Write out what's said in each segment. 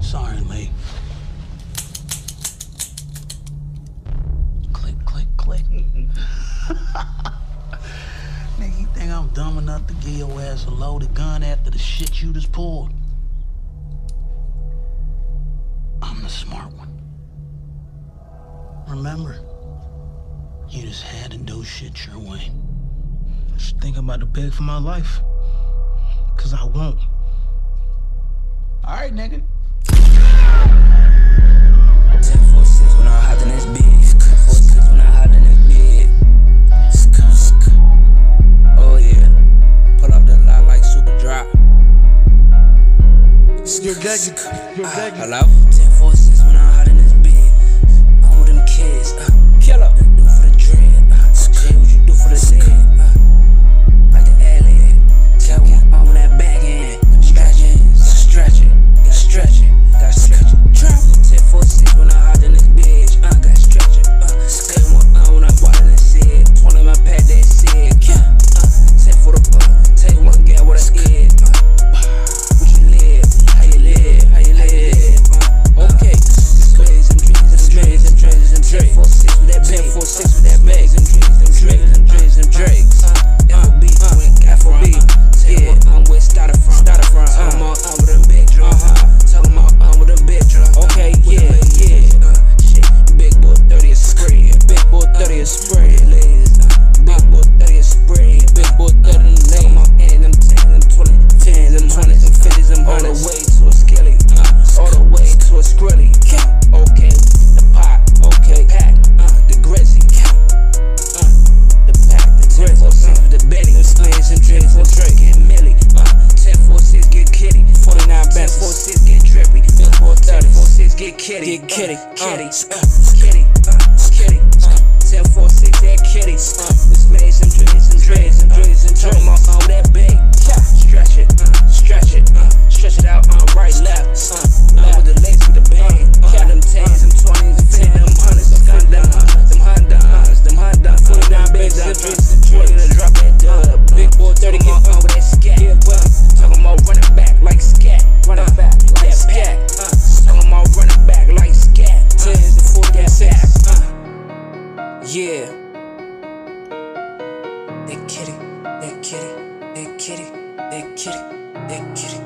Sorry, Lee. Click, click, click. Nigga, you think I'm dumb enough to give your ass a loaded gun after the shit you just pulled? I'm the smart one. Remember, you just had to do shit your way. I just think I'm about to beg for my life. Cause I won't. All right, nigga. You're begging. You're. Uh, hello? get kitty, kitty, kitty, kitty, kitty, kitty, uh, uh Yeah. That kitty, that kitty, that kitty, that kitty, that kitty,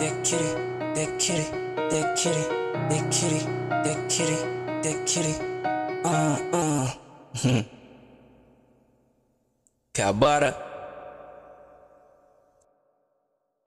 that kitty, that kitty, that kitty, that kitty, that kitty, that kitty. Uh uh. Cabara.